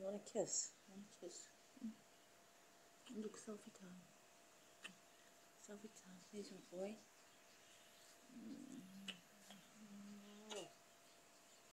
want a kiss? Want a kiss? Look, selfie time. Selfie time. There's my boy.